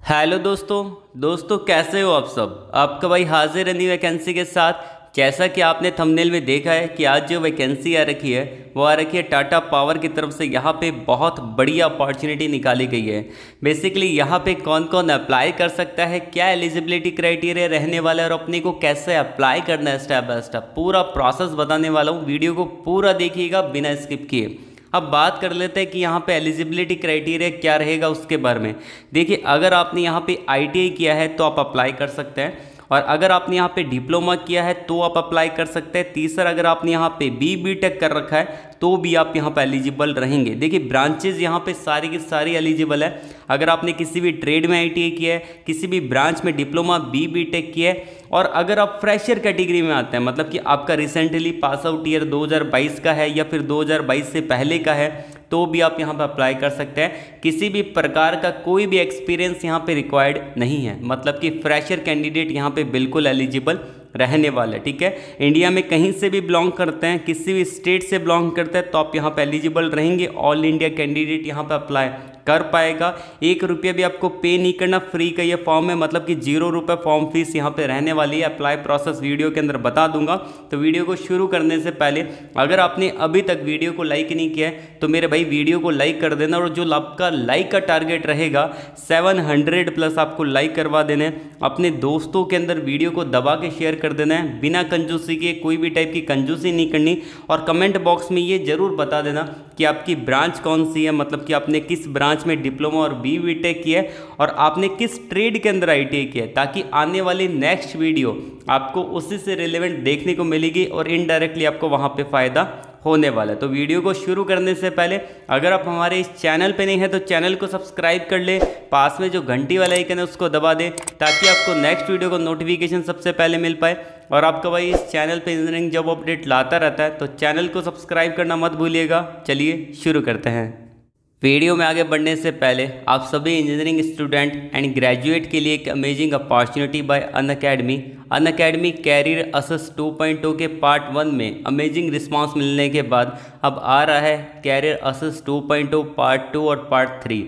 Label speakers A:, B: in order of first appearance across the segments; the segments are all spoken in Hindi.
A: हेलो दोस्तों दोस्तों कैसे हो आप सब? आपका भाई हाजिर है न्यू वैकेंसी के साथ। जैसा कि आपने थंबनेल में देखा है कि आज जो वैकेंसी आ रखी है, वो आ रखी है टाटा पावर की तरफ़ से। यहाँ पे बहुत बढ़िया अपॉर्चुनिटी निकाली गई है। बेसिकली यहाँ पे कौन कौन अप्लाई कर सकता है, क्या एलिजिबिलिटी क्राइटेरिया रहने वाला है और अपने को कैसे अप्लाई करना है स्टेप बाय स्टेप पूरा प्रोसेस बताने वाला हूँ। वीडियो को पूरा देखिएगा, बिना स्किप किए। अब बात कर लेते हैं कि यहाँ पे एलिजिबिलिटी क्राइटेरिया क्या रहेगा उसके बारे में। देखिए, अगर आपने यहाँ पे आईटीआई किया है तो आप अप्लाई कर सकते हैं। और अगर आपने यहाँ पे डिप्लोमा किया है तो आप अप्लाई कर सकते हैं। तीसरा, अगर आपने यहाँ पे बी बी टेक कर रखा है तो भी आप यहाँ पे एलिजिबल रहेंगे। देखिए ब्रांचेज यहाँ पे सारी की सारी एलिजिबल है। अगर आपने किसी भी ट्रेड में आई किया है, किसी भी ब्रांच में डिप्लोमा बी बी टेक किया है, और अगर आप फ्रेशर कैटेगरी में आते हैं मतलब कि आपका रिसेंटली पास आउट ईयर 2022 का है या फिर 2022 से पहले का है तो भी आप यहाँ पर अप्लाई कर सकते हैं। किसी भी प्रकार का कोई भी एक्सपीरियंस यहाँ पर रिक्वायर्ड नहीं है। मतलब कि फ्रेशर कैंडिडेट यहाँ पर बिल्कुल एलिजिबल रहने वाले, ठीक है? इंडिया में कहीं से भी बिलोंग करते हैं, किसी भी स्टेट से बिलोंग करते हैं तो आप यहाँ पर एलिजिबल रहेंगे। ऑल इंडिया कैंडिडेट यहाँ पर अप्लाई कर पाएगा। एक रुपया भी आपको पे नहीं करना फ्री का ये फॉर्म है। मतलब कि ज़ीरो रुपये फॉर्म फ़ीस यहाँ पे रहने वाली है। अप्लाई प्रोसेस वीडियो के अंदर बता दूँगा। तो वीडियो को शुरू करने से पहले, अगर आपने अभी तक वीडियो को लाइक नहीं किया है तो मेरे भाई वीडियो को लाइक कर देना और जो आपका लाइक का टारगेट रहेगा सेवन प्लस आपको लाइक करवा देना है। अपने दोस्तों के अंदर वीडियो को दबा के शेयर कर देना है। बिना कंजूसी के, कोई भी टाइप की कंजूसी नहीं करनी। और कमेंट बॉक्स में ये ज़रूर बता देना कि आपकी ब्रांच कौन सी है। मतलब कि आपने किस ब्रांच में डिप्लोमा और बी बी टेक किया है और आपने किस ट्रेड के अंदर आईटीआई किया है ताकि आने वाली नेक्स्ट वीडियो आपको उसी से रिलेवेंट देखने को मिलेगी और इनडायरेक्टली आपको वहाँ पर फ़ायदा होने वाला है। तो वीडियो को शुरू करने से पहले अगर आप हमारे इस चैनल पे नहीं है तो चैनल को सब्सक्राइब कर ले। पास में जो घंटी वाला आइकन है, उसको दबा दें ताकि आपको नेक्स्ट वीडियो को नोटिफिकेशन सबसे पहले मिल पाए। और आपका भाई इस चैनल पे इंजीनियरिंग जॉब अपडेट लाता रहता है तो चैनल को सब्सक्राइब करना मत भूलिएगा। चलिए शुरू करते हैं। वीडियो में आगे बढ़ने से पहले आप सभी इंजीनियरिंग स्टूडेंट एंड ग्रेजुएट के लिए एक amazing opportunity by Unacademy Unacademy career access 2.0 के पार्ट वन में अमेजिंग रिस्पांस मिलने के बाद अब आ रहा है कैरियर असेस 2.0 पार्ट टू और part three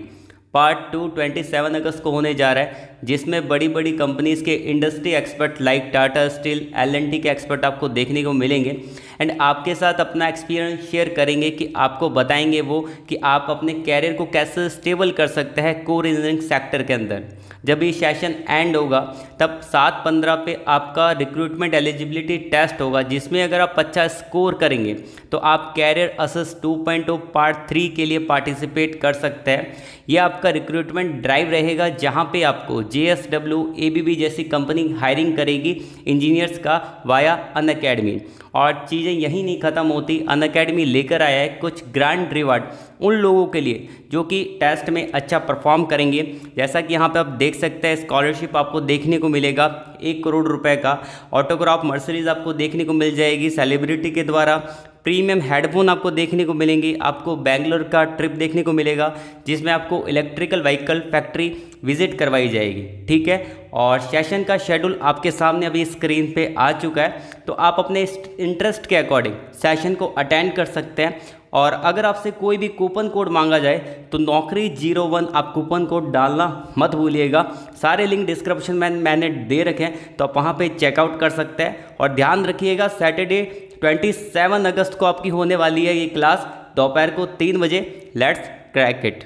A: part two twenty seven अगस्त को होने जा रहा है, जिसमें बड़ी बड़ी कंपनीज़ के industry expert like Tata steel L के एक्सपर्ट आपको देखने को मिलेंगे। एंड आपके साथ अपना एक्सपीरियंस शेयर करेंगे कि आपको बताएँगे वो कि आप अपने कैरियर को कैसे स्टेबल कर सकते हैं कोर इंजीनियरिंग सेक्टर के अंदर। जब ये सेशन एंड होगा, तब सात पंद्रह पे आपका रिक्रूटमेंट एलिजिबिलिटी टेस्ट होगा, जिसमें अगर आप अच्छा स्कोर करेंगे तो आप कैरियर असेस 2.0 पार्ट थ्री के लिए पार्टिसिपेट कर सकते हैं। यह आपका रिक्रूटमेंट ड्राइव रहेगा, जहाँ पे आपको J S W A B B जैसी कंपनी हायरिंग करेगी इंजीनियर्स का वाया अन अकेडमी और चीज़ें यहीं नहीं ख़त्म होती। अन अकेडमी लेकर आया है कुछ ग्रैंड रिवार्ड उन लोगों के लिए जो कि टेस्ट में अच्छा परफॉर्म करेंगे। जैसा कि यहाँ पे आप देख सकते हैं स्कॉलरशिप आपको देखने को मिलेगा, एक करोड़ रुपए का। ऑटोग्राफ मर्सरीज आपको देखने को मिल जाएगी सेलिब्रिटी के द्वारा। प्रीमियम हेडफोन आपको देखने को मिलेंगे, आपको बैंगलोर का ट्रिप देखने को मिलेगा, जिसमें आपको इलेक्ट्रिकल व्हीकल फैक्ट्री विज़िट करवाई जाएगी, ठीक है? और सेशन का शेड्यूल आपके सामने अभी स्क्रीन पे आ चुका है तो आप अपने इंटरेस्ट के अकॉर्डिंग सेशन को अटेंड कर सकते हैं। और अगर आपसे कोई भी कूपन कोड मांगा जाए तो नौकरी ज़ीरो वन आप कूपन कोड डालना मत भूलिएगा। सारे लिंक डिस्क्रिप्शन में मैंने दे रखे हैं तो आप वहाँ पे चेकआउट कर सकते हैं। और ध्यान रखिएगा, सैटरडे 27 अगस्त को आपकी होने वाली है ये क्लास। दोपहर को तीन बजे। Let's crack it.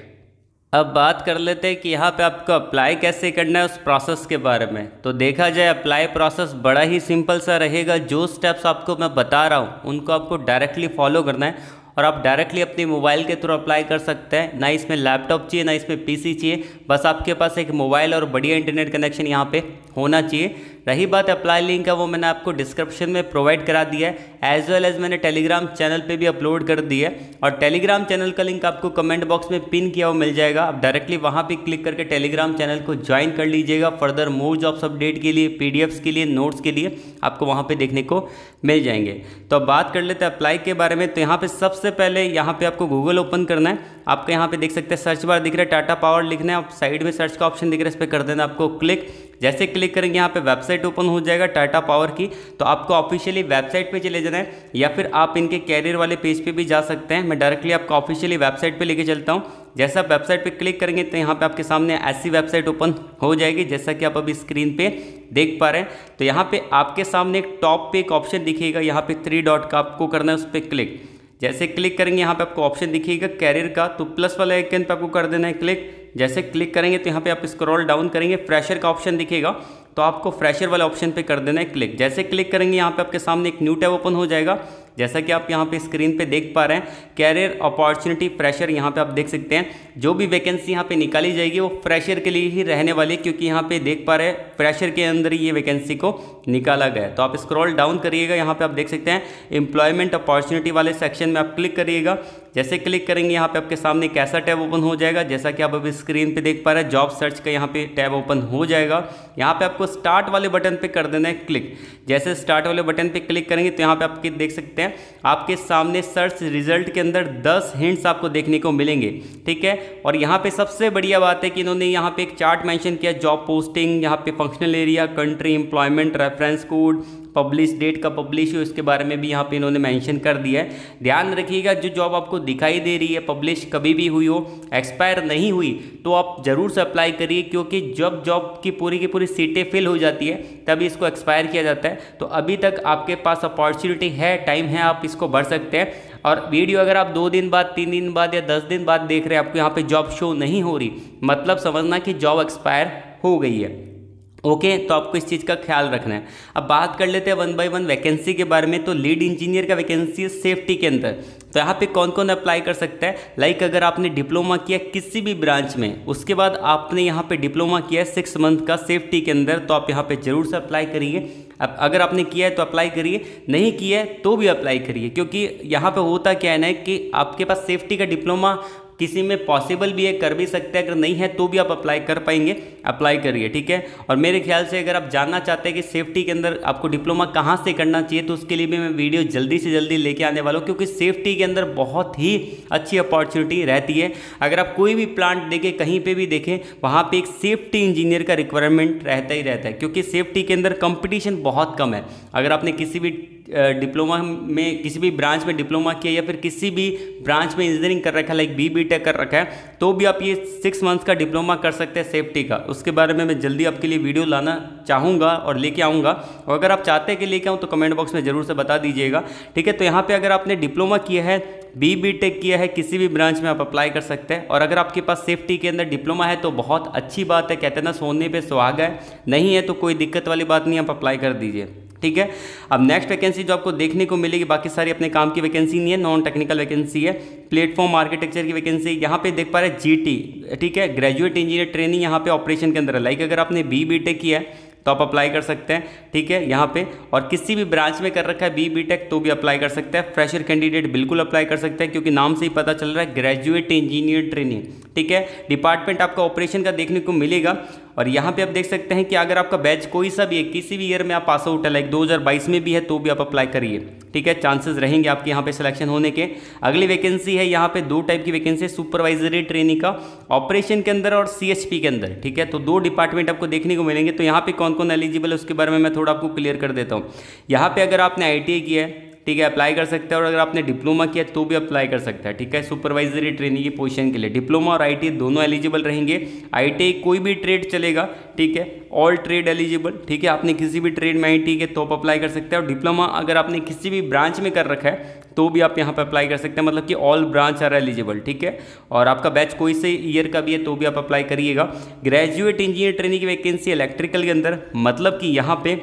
A: अब बात कर लेते हैं कि यहाँ पे आपको अप्लाई कैसे करना है उस प्रोसेस के बारे में। तो देखा जाए अप्लाई प्रोसेस बड़ा ही सिंपल सा रहेगा। जो स्टेप्स आपको मैं बता रहा हूँ, उनको आपको डायरेक्टली फॉलो करना है। और आप डायरेक्टली अपने मोबाइल के थ्रू अप्लाई कर सकते हैं। ना इसमें लैपटॉप चाहिए, ना इसमें पीसी चाहिए। बस आपके पास एक मोबाइल और बढ़िया इंटरनेट कनेक्शन यहाँ पे होना चाहिए। रही बात अप्लाई लिंक का वो मैंने आपको डिस्क्रिप्शन में प्रोवाइड करा दिया है एज वेल एज मैंने टेलीग्राम चैनल पे भी अपलोड कर दिया है, और टेलीग्राम चैनल का लिंक आपको कमेंट बॉक्स में पिन किया हुआ मिल जाएगा, आप डायरेक्टली वहाँ पे क्लिक करके टेलीग्राम चैनल को ज्वाइन कर लीजिएगा फर्दर मोर जॉब्स अपडेट के लिए पी के लिए नोट्स के लिए आपको वहाँ पर देखने को मिल जाएँगे। तो अब बात कर लेते हैं अप्लाई के बारे में तो यहाँ पर सबसे पहले यहाँ पर आपको गूगल ओपन करना है, आपका यहाँ पे देख सकते हैं सर्च बार दिख रहा है टाटा पावर लिखना है, आप साइड में सर्च का ऑप्शन दिख रहा है, इस पर कर देना आपको क्लिक जैसे क्लिक करेंगे, यहाँ पे वेबसाइट ओपन हो जाएगा टाटा पावर की। तो आपको ऑफिशियली वेबसाइट पे चले जाना है, या फिर आप इनके कैरियर वाले पेज पे भी जा सकते हैं। मैं डायरेक्टली आपको ऑफिशियली वेबसाइट पे लेके चलता हूँ। जैसा आप वेबसाइट पे क्लिक करेंगे तो यहाँ पे आपके सामने ऐसी वेबसाइट ओपन हो जाएगी, जैसा कि आप अभी स्क्रीन पे देख पा रहे हैं। तो यहाँ पे आपके सामने एक टॉप पे एक ऑप्शन दिखेगा, यहाँ पे थ्री डॉट का आपको करना है उस पर क्लिक। जैसे क्लिक करेंगे, यहाँ पे आपको ऑप्शन दिखेगा कैरियर का तो प्लस वाला आइकन पे आपको कर देना है क्लिक। जैसे क्लिक करेंगे तो यहाँ पे आप स्क्रॉल डाउन करेंगे फ्रेशर का ऑप्शन दिखेगा। तो आपको फ्रेशर वाले ऑप्शन पे कर देना है क्लिक जैसे क्लिक करेंगे, यहाँ पे आपके सामने एक न्यू टैब ओपन हो जाएगा। जैसा कि आप यहाँ पे स्क्रीन पे देख पा रहे हैं कैरियर अपॉर्चुनिटी फ्रेशर यहाँ पे आप देख सकते हैं। जो भी वैकेंसी यहाँ पे निकाली जाएगी, वो फ्रेशर के लिए ही रहने वाली क्योंकि यहाँ पे देख पा रहे हैं फ्रेशर के अंदर ही ये वैकेंसी को निकाला गया तो आप स्क्रॉल डाउन करिएगा, यहाँ पे आप देख सकते हैं एम्प्लॉयमेंट अपॉर्चुनिटी वाले सेक्शन में आप क्लिक करिएगा। जैसे क्लिक करेंगे, यहाँ पे आपके सामने कैसा टैब ओपन हो जाएगा। जैसा कि आप अभी स्क्रीन पे देख पा रहे हैं जॉब सर्च का यहाँ पे टैब ओपन हो जाएगा। यहाँ पे आपको स्टार्ट वाले बटन पे कर देना है क्लिक जैसे स्टार्ट वाले बटन पे क्लिक करेंगे तो यहाँ पे आपके देख सकते हैं, आपके सामने सर्च रिज़ल्ट के अंदर 10 हिंट्स आपको देखने को मिलेंगे, ठीक है? और यहाँ पे सबसे बढ़िया बात है कि इन्होंने यहाँ पे एक चार्ट मैंशन किया जॉब पोस्टिंग यहाँ पे functional area country employment reference code publish date का पब्लिश हो इसके बारे में भी यहाँ पे इन्होंने मेंशन कर दिया है। ध्यान रखिएगा, जो जॉब आपको दिखाई दे रही है पब्लिश कभी भी हुई हो एक्सपायर नहीं हुई तो आप ज़रूर से अप्लाई करिए, क्योंकि जब जॉब की पूरी की पूरी सीटें फिल हो जाती है, तभी इसको एक्सपायर किया जाता है। तो अभी तक आपके पास अपॉर्चुनिटी है टाइम है, आप इसको भर सकते हैं। और वीडियो अगर आप दो दिन बाद, तीन दिन बाद या दस दिन बाद देख रहे हैं, आपको यहाँ पे जॉब शो नहीं हो रही मतलब समझना कि जॉब एक्सपायर हो गई है। ओके okay, तो आपको इस चीज़ का ख्याल रखना है। अब बात कर लेते हैं वन बाय वन वैकेंसी के बारे में तो लीड इंजीनियर का वैकेंसी है सेफ्टी के अंदर। तो यहाँ पे कौन कौन अप्लाई कर सकता है? लाइक अगर आपने डिप्लोमा किया किसी भी ब्रांच में उसके बाद आपने यहाँ पे डिप्लोमा किया है सिक्स मंथ का सेफ्टी के अंदर तो आप यहाँ पे ज़रूर से अप्लाई करिए। अब अगर आपने किया है तो अप्लाई करिए नहीं किया है तो भी अप्लाई करिए क्योंकि यहाँ पे होता क्या है ना कि आपके पास सेफ्टी का डिप्लोमा किसी में पॉसिबल भी है, कर भी सकते हैं, अगर नहीं है तो भी आप अप्लाई कर पाएँगे अप्लाई करिए, ठीक है? और मेरे ख्याल से अगर आप जानना चाहते हैं कि सेफ्टी के अंदर आपको डिप्लोमा कहाँ से करना चाहिए तो उसके लिए भी मैं वीडियो जल्दी से जल्दी लेके आने वाला हूँ, क्योंकि सेफ्टी के अंदर बहुत ही अच्छी अपॉर्चुनिटी रहती है। अगर आप कोई भी प्लांट देखें, कहीं पर भी देखें, वहाँ पर एक सेफ्टी इंजीनियर का रिक्वायरमेंट रहता ही रहता है, क्योंकि सेफ्टी के अंदर कंपटीशन बहुत कम है। अगर आपने किसी भी डिप्लोमा में, किसी भी ब्रांच में डिप्लोमा किया या फिर किसी भी ब्रांच में इंजीनियरिंग कर रखा है लाइक बी बी टेक कर रखा है तो भी आप ये सिक्स मंथ्स का डिप्लोमा कर सकते हैं सेफ्टी का। उसके बारे में मैं जल्दी आपके लिए वीडियो लाना चाहूँगा और लेके आऊँगा। और अगर आप चाहते हैं कि लेके आऊँ तो कमेंट बॉक्स में ज़रूर से बता दीजिएगा। ठीक है तो यहाँ पर अगर आपने डिप्लोमा किया है बी बी टेक किया है, किसी भी ब्रांच में आप अप्लाई कर सकते हैं। और अगर आपके पास सेफ्टी के अंदर डिप्लोमा है तो बहुत अच्छी बात है, कहते हैं ना, सोने पे सुहागा है। नहीं है तो कोई दिक्कत वाली बात नहीं, आप अप्लाई कर दीजिए। ठीक है? अब नेक्स्ट वैकेंसी जो आपको देखने को मिलेगी, बाकी सारी अपने काम की वैकेंसी नहीं है नॉन टेक्निकल वैकेंसी है। प्लेटफॉर्म आर्किटेक्चर की वैकेंसी यहाँ पे देख पा रहे जीटी ठीक है? ग्रेजुएट इंजीनियर ट्रेनिंग यहाँ पे ऑपरेशन के अंदर है। लाइक अगर आपने बी बी टेक किया है तो आप अप्लाई कर सकते हैं, ठीक है? यहाँ पे, और किसी भी ब्रांच में कर रखा है बी बी टेक तो भी अप्लाई कर सकते हैं। फ्रेशर कैंडिडेट बिल्कुल अप्लाई कर सकते हैं, क्योंकि नाम से ही पता चल रहा है ग्रेजुएट इंजीनियर ट्रेनिंग ठीक है? डिपार्टमेंट आपका ऑपरेशन का देखने को मिलेगा। और यहाँ पे आप देख सकते हैं कि अगर आपका बैच कोई सा भी है, किसी भी ईयर में आप पास आउट है लाइक 2022 में भी है तो भी आप अप्लाई करिए। ठीक है? चांसेस रहेंगे आपके यहाँ पे सिलेक्शन होने के। अगली वैकेंसी है यहाँ पे दो टाइप की वैकेंसी है सुपरवाइजरी ट्रेनिंग का ऑपरेशन के अंदर और सीएचपी के अंदर। ठीक है? तो दो डिपार्टमेंट आपको देखने को मिलेंगे। तो यहाँ पर कौन कौन एलिजिबल है, उसके बारे में मैं थोड़ा आपको क्लियर कर देता हूँ। यहाँ पर अगर आपने आईटीआई किया है ठीक है अप्लाई कर सकते हैं और अगर आपने डिप्लोमा किया तो भी अप्लाई कर सकते हैं, ठीक है? सुपरवाइजरी ट्रेनिंग की पोजीशन के लिए। डिप्लोमा और आईटी दोनों एलिजिबल रहेंगे। आईटी कोई भी ट्रेड चलेगा, ठीक है? ऑल ट्रेड एलिजिबल ठीक है? आपने किसी भी ट्रेड में आई ठीक है तो आप अप्लाई कर सकते हैं। और डिप्लोमा अगर आपने किसी भी ब्रांच में कर रखा है तो भी आप यहाँ पर अप्लाई कर सकते हैं। मतलब कि ऑल ब्रांच आर एलिजिबल ठीक है? और आपका बैच कोई से ईयर का भी है तो भी आप अप्लाई करिएगा। ग्रेजुएट इंजीनियर ट्रेनिंग की वैकेंसी इलेक्ट्रिकल के अंदर मतलब कि यहाँ पे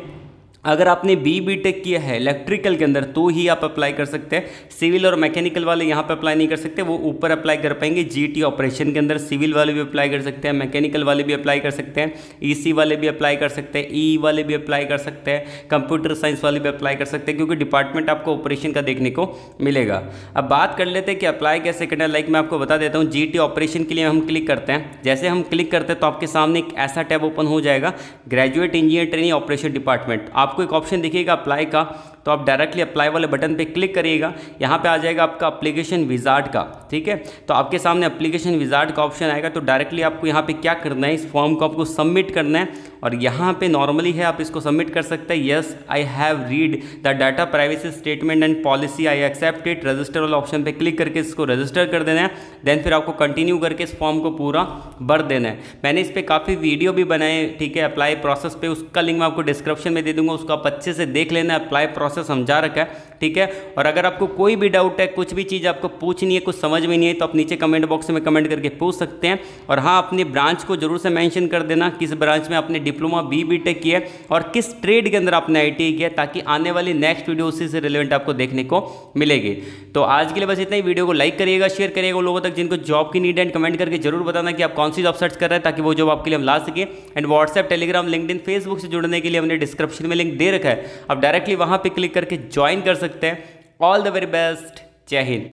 A: अगर आपने बी बी टेक किया है इलेक्ट्रिकल के अंदर तो ही आप अप्लाई कर सकते हैं। सिविल और मैकेनिकल वाले यहाँ पे अप्लाई नहीं कर सकते, वो ऊपर अप्लाई कर पाएँगे। जीटी ऑपरेशन के अंदर सिविल वाले भी अप्लाई कर सकते हैं मैकेनिकल वाले भी अप्लाई कर सकते हैं ईसी वाले भी अप्लाई कर सकते हैं ई वाले भी अप्लाई कर सकते हैं कंप्यूटर साइंस वाले भी अप्लाई कर सकते हैं, क्योंकि डिपार्टमेंट आपको ऑपरेशन का देखने को मिलेगा। अब बात कर लेते हैं कि अप्लाई कैसे करना है। लाइक मैं आपको बता देता हूँ जी ऑपरेशन के लिए हम क्लिक करते हैं। जैसे हम क्लिक करते हैं तो आपके सामने एक ऐसा टैब ओपन हो जाएगा graduate engineer training operation department आपको एक ऑप्शन दिखेगा अप्लाई का। तो आप डायरेक्टली अप्लाई वाले बटन पे क्लिक करिएगा। यहाँ पे आ जाएगा आपका अप्लीकेशन विजार्ड का, ठीक है? तो आपके सामने अप्लीकेशन विजार्ड का ऑप्शन आएगा तो डायरेक्टली आपको यहाँ पे क्या करना है? इस फॉर्म को आपको सबमिट करना है और यहाँ पे नॉर्मली है, आप इसको सबमिट कर सकते हैं। Yes I have read the data privacy statement and policy I accept it register वाला ऑप्शन पे क्लिक करके इसको रजिस्टर कर देना है। देन फिर आपको कंटिन्यू करके इस फॉर्म को पूरा भर देना है। मैंने इस पर काफ़ी वीडियो भी बनाए, ठीक है? अप्लाई प्रोसेस पे, उसका लिंक मैं आपको डिस्क्रिप्शन में दे दूँगा, उसको आप अच्छे से देख लेना अप्लाई प्रोसेस समझा रखा है, ठीक है? और अगर आपको कोई भी डाउट है, कुछ भी चीज़ आपको पूछनी है, कुछ समझ में नहीं है तो आप नीचे कमेंट बॉक्स में कमेंट करके पूछ सकते हैं। और हाँ अपने ब्रांच को ज़रूर से मेंशन कर देना, किस ब्रांच में आपने डिप्लोमा बी बी टेक किया और किस ट्रेड के अंदर आपने आई किया ताकि आने वाली नेक्स्ट वीडियो उसी से रिलेवेंट आपको देखने को मिलेगी। तो आज के लिए बस इतना ही। वीडियो को लाइक करिएगा शेयर करिएगा लोगों तक जिनको जॉब की नीड एंड कमेंट करके ज़रूर बताना कि आप कौन सी जॉब सर्च कर रहे हैं, ताकि वो जॉब आपके लिए हम ला सके। And WhatsApp Telegram LinkedIn Facebook से जुड़ने के लिए हमने डिस्क्रिप्शन में लिंक दे रखा है। आप डायरेक्टली वहाँ पर क्लिक करके ज्वाइन कर सकते हैं. ऑल द वेरी बेस्ट जय हिंद